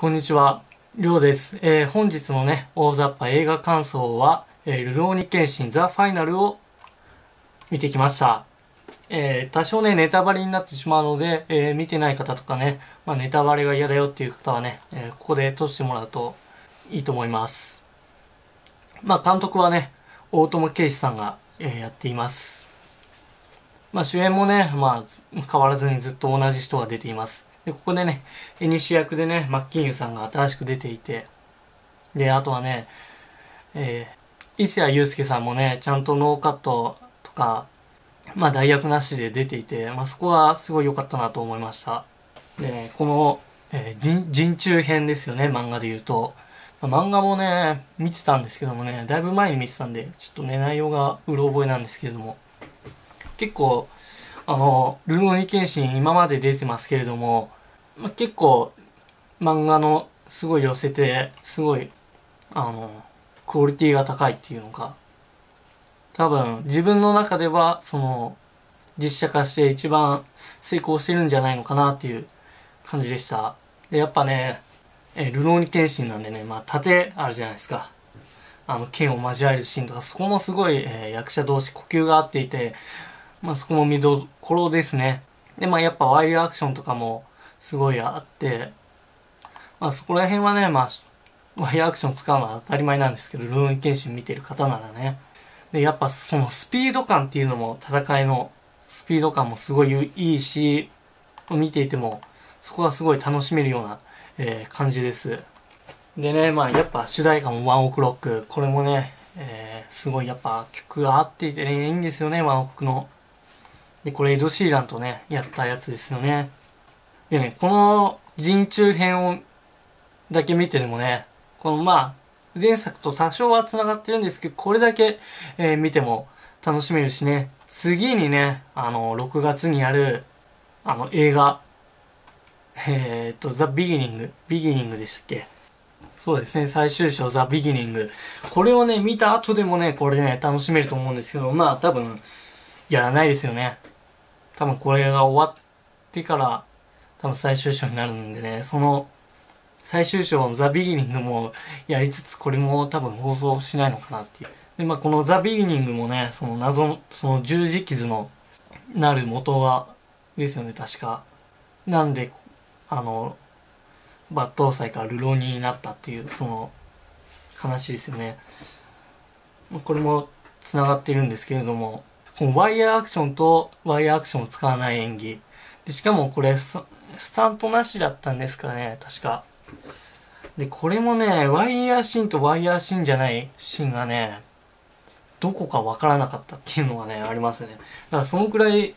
こんにちは、りょうです。えー本日のね、大雑把映画感想は、えー、ルローニケンシンザ・ファイナルを見てきました。えー多少ね、ネタバレになってしまうので、えー見てない方とかね、まあ、ネタバレが嫌だよっていう方はね、えーここで閉じてもらうといいと思います。まあ、監督はね、大友圭司さんが、えーやっています。まあ、主演もね、まあ、変わらずにずっと同じ人が出ています。で、ここでね、エニシ役でね、マッキンユさんが新しく出ていて、で、あとはね、えー、伊勢谷友介さんもね、ちゃんとノーカットとか、まあ、代役なしで出ていて、まあ、そこはすごい良かったなと思いました。でね、この、えー人、人中編ですよね、漫画で言うと。漫画もね、見てたんですけどもね、だいぶ前に見てたんで、ちょっとね、内容がうろ覚えなんですけれども、結構、あの、ルローニケンシン今まで出てますけれども、まあ、結構、漫画のすごい寄せて、すごい、あの、クオリティが高いっていうのか、多分、自分の中では、その、実写化して一番成功してるんじゃないのかなっていう感じでした。で、やっぱね、えルローニケンシンなんでね、まあ、盾あるじゃないですか。あの、剣を交わえるシーンとか、そこもすごい、えー役者同士呼吸が合っていて、まあ、そこも見どころですね。で、まあ、やっぱワイヤーアクションとかもすごいあって、まあ、そこら辺はね、まあ、ワイヤーアクション使うのは当たり前なんですけど、ルーンシン見てる方ならね。で、やっぱそのスピード感っていうのも、戦いのスピード感もすごいいいし、見ていても、そこがすごい楽しめるような、えー感じです。でね、まあやっぱ主題歌もワンオクロック。これもね、えーすごいやっぱ曲が合っていてね、いいんですよね、ワンオクの。で、これエド・シーランとね、やったやつですよね。でね、この人中編をだけ見てでもね、このまあ、前作と多少は繋がってるんですけど、これだけ、えー見ても楽しめるしね、次にね、あの、6月にやる、あの、映画、えーっと、ザ・ビギニング、ビギニングでしたっけ？そうですね、最終章ザ・ビギニング。これをね、見た後でもね、これね、楽しめると思うんですけど、まあ多分、やらないですよね。多分これが終わってから、多分最終章になるんでね、その、最終章のザ・ビギニングもやりつつ、これも多分放送しないのかなっていう。で、まあこのザ・ビギニングもね、その謎の、その十字傷のなる元が、ですよね、確か。なんで、あの、抜刀斎から流浪人になったっていう、その、話ですよね。これも繋がっているんですけれども、このワイヤーアクションとワイヤーアクションを使わない演技。でしかもこれス、タントなしだったんですかね、確か。で、これもね、ワイヤーシーンとワイヤーシーンじゃないシーンがね、どこかわからなかったっていうのがね、ありますね。だからそのくらい、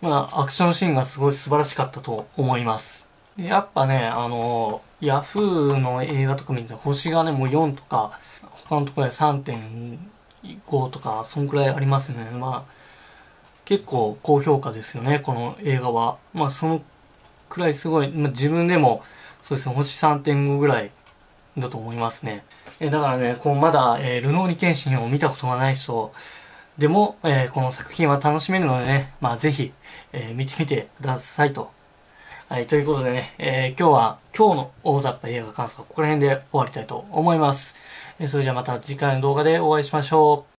まあ、アクションシーンがすごい素晴らしかったと思います。でやっぱね、あの、ヤフーの映画とか見てた星がね、もう4とか、他のところで3.5とか、そんくらいありますね。まあ、結構高評価ですよね、この映画は。まあ、そのくらいすごい、まあ、自分でも、そうですね、星3.5ぐらいだと思いますね。えだからね、こうまだ、えールノーニケンシンを見たことがない人でも、えーこの作品は楽しめるのでね、まあぜひ、えー見てみてくださいと。はい、ということでね、え今日は、今日の大雑把映画感想はここら辺で終わりたいと思います。えそれじゃあまた次回の動画でお会いしましょう。